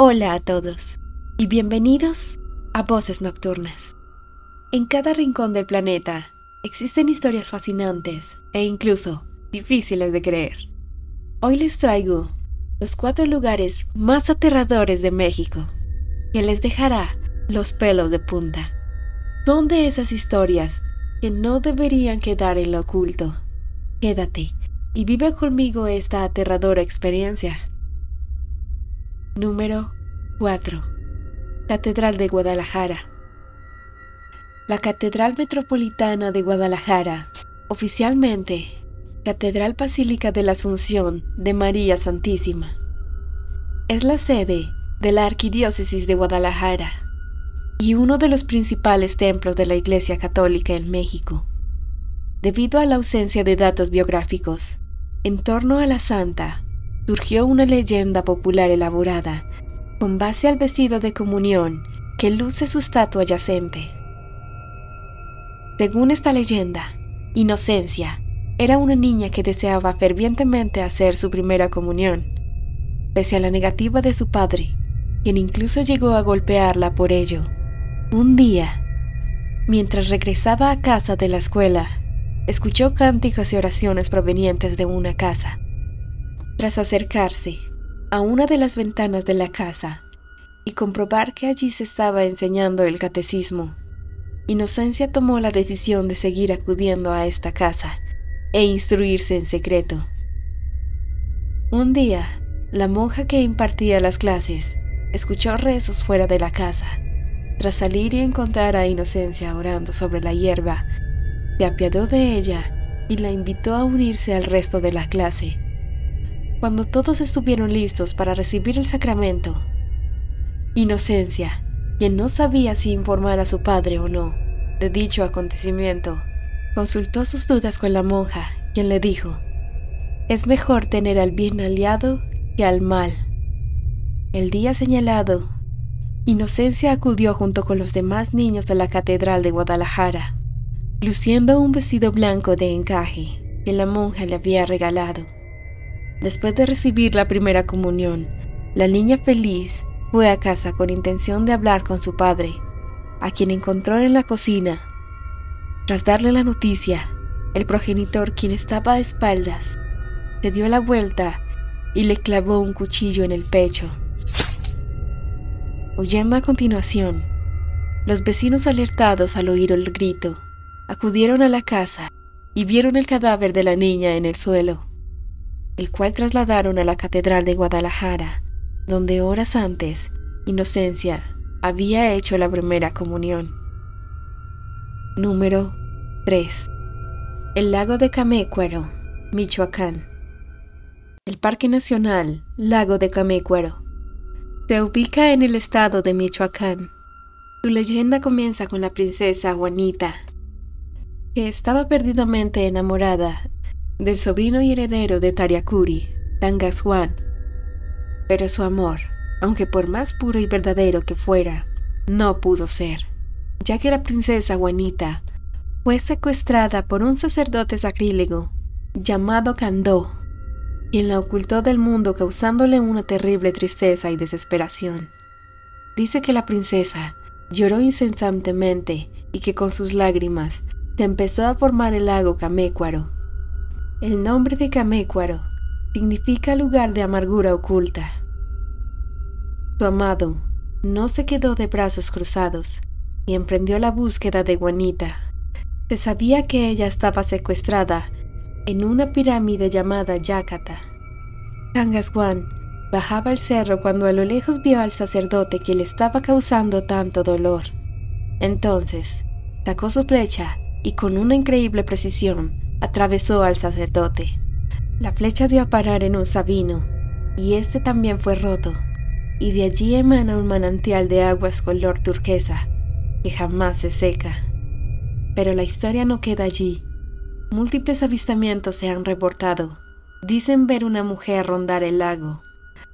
Hola a todos y bienvenidos a Voces Nocturnas. En cada rincón del planeta existen historias fascinantes e incluso difíciles de creer. Hoy les traigo los cuatro lugares más aterradores de México que les dejará los pelos de punta. Son de esas historias que no deberían quedar en lo oculto. Quédate y vive conmigo esta aterradora experiencia. Número 4. Catedral de Guadalajara. La Catedral Metropolitana de Guadalajara, oficialmente Catedral Basílica de la Asunción de María Santísima, es la sede de la Arquidiócesis de Guadalajara y uno de los principales templos de la Iglesia Católica en México. Debido a la ausencia de datos biográficos, en torno a la santa surgió una leyenda popular elaborada con base al vestido de comunión que luce su estatua yacente. Según esta leyenda, Inocencia era una niña que deseaba fervientemente hacer su primera comunión, pese a la negativa de su padre, quien incluso llegó a golpearla por ello. Un día, mientras regresaba a casa de la escuela, escuchó cánticos y oraciones provenientes de una casa. Tras acercarse a una de las ventanas de la casa y comprobar que allí se estaba enseñando el catecismo, Inocencia tomó la decisión de seguir acudiendo a esta casa e instruirse en secreto. Un día, la monja que impartía las clases escuchó rezos fuera de la casa. Tras salir y encontrar a Inocencia orando sobre la hierba, se apiadó de ella y la invitó a unirse al resto de la clase. Cuando todos estuvieron listos para recibir el sacramento, Inocencia, quien no sabía si informar a su padre o no de dicho acontecimiento, consultó sus dudas con la monja, quien le dijo, es mejor tener al bien aliado que al mal. El día señalado, Inocencia acudió junto con los demás niños de la Catedral de Guadalajara luciendo un vestido blanco de encaje que la monja le había regalado. Después de recibir la primera comunión, la niña feliz fue a casa con intención de hablar con su padre, a quien encontró en la cocina. Tras darle la noticia, el progenitor, quien estaba a espaldas, se dio la vuelta y le clavó un cuchillo en el pecho. Huyendo a continuación, los vecinos alertados al oír el grito, acudieron a la casa y vieron el cadáver de la niña en el suelo, el cual trasladaron a la Catedral de Guadalajara, donde horas antes Inocencia había hecho la primera comunión. Número 3. El lago de Camécuaro, Michoacán. El Parque Nacional Lago de Camécuaro se ubica en el estado de Michoacán. Su leyenda comienza con la princesa Juanita, que estaba perdidamente enamorada del sobrino y heredero de Tariacuri, Tangaswan. Pero su amor, aunque por más puro y verdadero que fuera, no pudo ser, ya que la princesa Juanita fue secuestrada por un sacerdote sacrílego llamado Candó, quien la ocultó del mundo causándole una terrible tristeza y desesperación. Dice que la princesa lloró incesantemente y que con sus lágrimas se empezó a formar el lago Camécuaro. El nombre de Camécuaro significa lugar de amargura oculta. Su amado no se quedó de brazos cruzados y emprendió la búsqueda de Juanita. Se sabía que ella estaba secuestrada en una pirámide llamada Yakata. Tangaswan bajaba el cerro cuando a lo lejos vio al sacerdote que le estaba causando tanto dolor. Entonces, sacó su flecha y con una increíble precisión atravesó al sacerdote. La flecha dio a parar en un sabino, y este también fue roto, y de allí emana un manantial de aguas color turquesa, que jamás se seca. Pero la historia no queda allí. Múltiples avistamientos se han reportado. Dicen ver una mujer rondar el lago,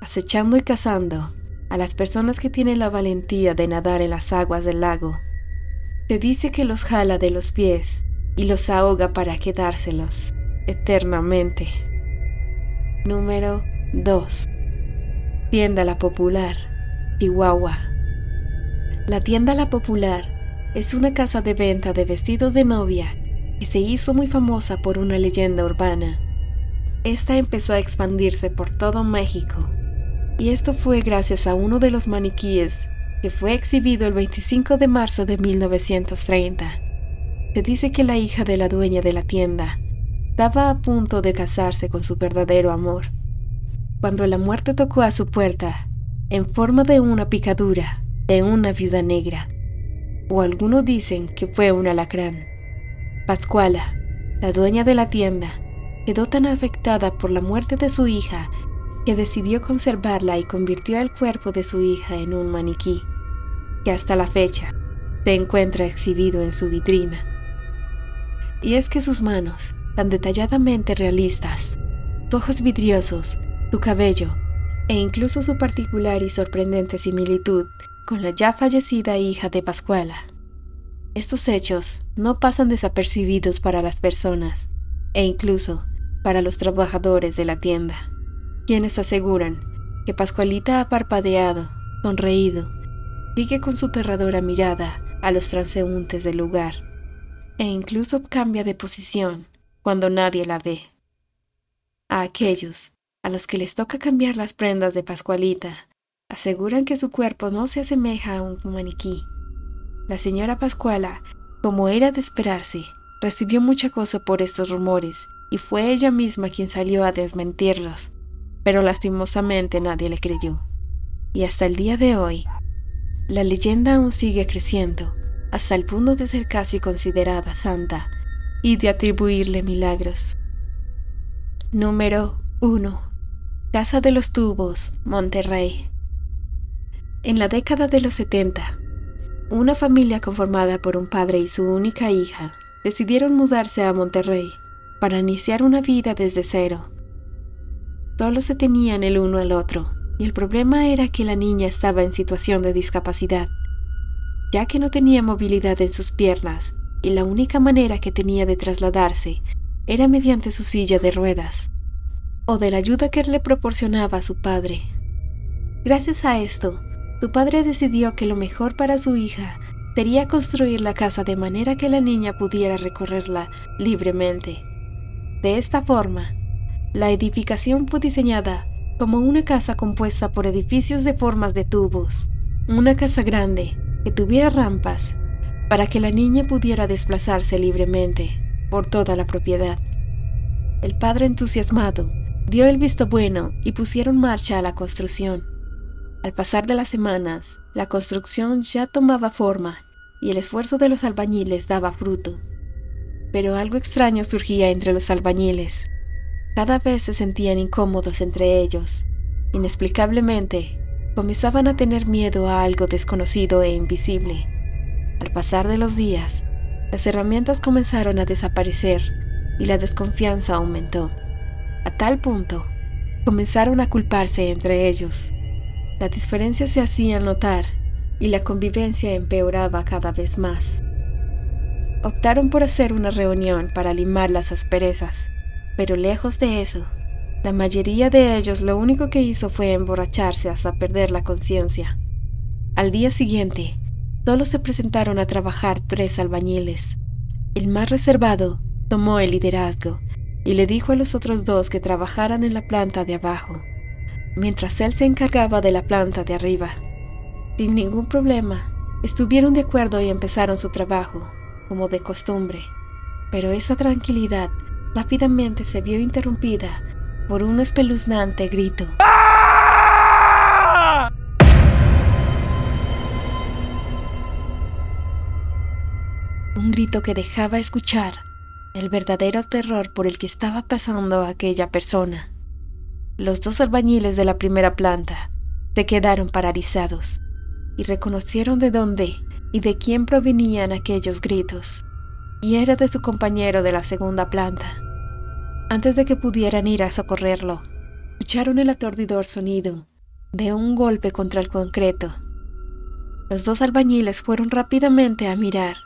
acechando y cazando a las personas que tienen la valentía de nadar en las aguas del lago se dice que los jala de los pies y los ahoga para quedárselos eternamente. Número 2. Tienda la popular, Chihuahua. La tienda La Popular es una casa de venta de vestidos de novia que se hizo muy famosa por una leyenda urbana. Esta empezó a expandirse por todo México, y esto fue gracias a uno de los maniquíes que fue exhibido el 25 de marzo de 1930. Se dice que la hija de la dueña de la tienda estaba a punto de casarse con su verdadero amor, cuando la muerte tocó a su puerta en forma de una picadura de una viuda negra, o algunos dicen que fue un alacrán. Pascuala, la dueña de la tienda, quedó tan afectada por la muerte de su hija que decidió conservarla y convirtió el cuerpo de su hija en un maniquí, que hasta la fecha se encuentra exhibido en su vitrina. Y es que sus manos, tan detalladamente realistas, sus ojos vidriosos, su cabello e incluso su particular y sorprendente similitud con la ya fallecida hija de Pascuala. Estos hechos no pasan desapercibidos para las personas e incluso para los trabajadores de la tienda, quienes aseguran que Pascualita ha parpadeado, sonreído, sigue con su aterradora mirada a los transeúntes del lugar e incluso cambia de posición cuando nadie la ve. A aquellos a los que les toca cambiar las prendas de Pascualita, aseguran que su cuerpo no se asemeja a un maniquí. La señora Pascuala, como era de esperarse, recibió mucha cosa por estos rumores y fue ella misma quien salió a desmentirlos, pero lastimosamente nadie le creyó. Y hasta el día de hoy, la leyenda aún sigue creciendo, hasta el punto de ser casi considerada santa y de atribuirle milagros. Número 1. Casa de los Tubos, Monterrey. En la década de los 70, una familia conformada por un padre y su única hija decidieron mudarse a Monterrey para iniciar una vida desde cero. Solo se tenían el uno al otro, y el problema era que la niña estaba en situación de discapacidad, ya que no tenía movilidad en sus piernas y la única manera que tenía de trasladarse era mediante su silla de ruedas o de la ayuda que le proporcionaba su padre. Gracias a esto, su padre decidió que lo mejor para su hija sería construir la casa de manera que la niña pudiera recorrerla libremente. De esta forma, la edificación fue diseñada como una casa compuesta por edificios de formas de tubos, una casa grande que tuviera rampas para que la niña pudiera desplazarse libremente por toda la propiedad. El padre entusiasmado dio el visto bueno y pusieron marcha a la construcción. Al pasar de las semanas, la construcción ya tomaba forma y el esfuerzo de los albañiles daba fruto. Pero algo extraño surgía entre los albañiles. Cada vez se sentían incómodos entre ellos. Inexplicablemente, comenzaban a tener miedo a algo desconocido e invisible. Al pasar de los días, las herramientas comenzaron a desaparecer y la desconfianza aumentó. A tal punto, comenzaron a culparse entre ellos. Las diferencias se hacían notar y la convivencia empeoraba cada vez más. Optaron por hacer una reunión para limar las asperezas, pero lejos de eso, la mayoría de ellos lo único que hizo fue emborracharse hasta perder la conciencia. Al día siguiente, solo se presentaron a trabajar tres albañiles. El más reservado tomó el liderazgo y le dijo a los otros dos que trabajaran en la planta de abajo, mientras él se encargaba de la planta de arriba. Sin ningún problema, estuvieron de acuerdo y empezaron su trabajo, como de costumbre, pero esa tranquilidad rápidamente se vio interrumpida por un espeluznante grito. un grito que dejaba escuchar el verdadero terror por el que estaba pasando aquella persona. Los dos albañiles de la primera planta se quedaron paralizados y reconocieron de dónde y de quién provenían aquellos gritos, y era de su compañero de la segunda planta. Antes de que pudieran ir a socorrerlo, escucharon el atordidor sonido de un golpe contra el concreto. Los dos albañiles fueron rápidamente a mirar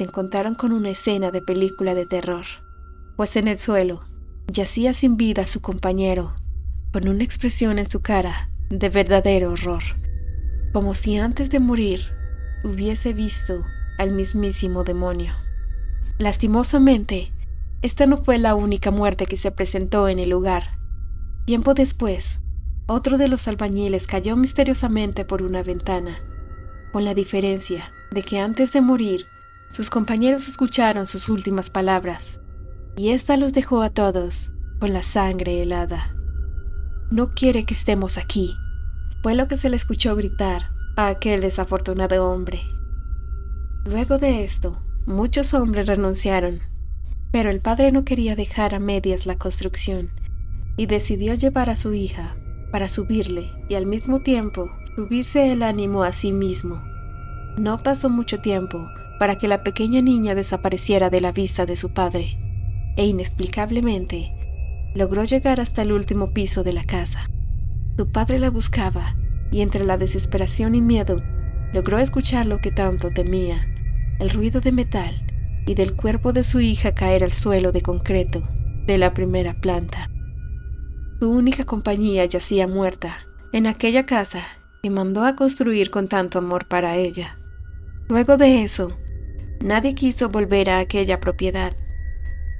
se encontraron con una escena de película de terror, pues en el suelo yacía sin vida su compañero, con una expresión en su cara de verdadero horror. como si antes de morir hubiese visto al mismísimo demonio. Lastimosamente, esta no fue la única muerte que se presentó en el lugar. Tiempo después, otro de los albañiles cayó misteriosamente por una ventana, con la diferencia de que antes de morir, sus compañeros escucharon sus últimas palabras, y ésta los dejó a todos con la sangre helada. No quiere que estemos aquí, fue lo que se le escuchó gritar a aquel desafortunado hombre. Luego de esto, muchos hombres renunciaron, pero el padre no quería dejar a medias la construcción y decidió llevar a su hija para subirle y al mismo tiempo subirse el ánimo a sí mismo. No pasó mucho tiempo para que la pequeña niña desapareciera de la vista de su padre, e inexplicablemente logró llegar hasta el último piso de la casa. Su padre la buscaba, y entre la desesperación y miedo, logró escuchar lo que tanto temía, el ruido de metal y del cuerpo de su hija caer al suelo de concreto de la primera planta. Su única compañía yacía muerta en aquella casa que mandó a construir con tanto amor para ella. Luego de eso, nadie quiso volver a aquella propiedad.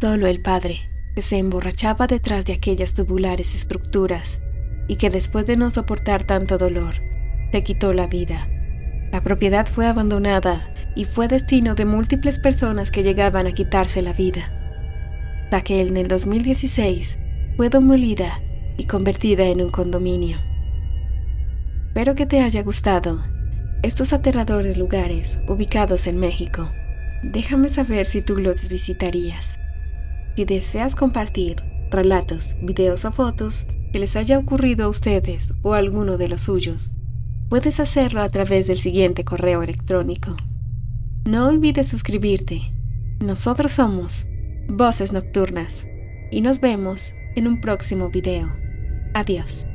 Solo el padre, que se emborrachaba detrás de aquellas tubulares estructuras y que después de no soportar tanto dolor, se quitó la vida. La propiedad fue abandonada y fue destino de múltiples personas que llegaban a quitarse la vida. Hasta que en el 2016 fue demolida y convertida en un condominio. Espero que te haya gustado estos aterradores lugares ubicados en México. Déjame saber si tú los visitarías. Si deseas compartir relatos, videos o fotos que les haya ocurrido a ustedes o a alguno de los suyos, puedes hacerlo a través del siguiente correo electrónico. No olvides suscribirte. Nosotros somos Voces Nocturnas y nos vemos en un próximo video. Adiós.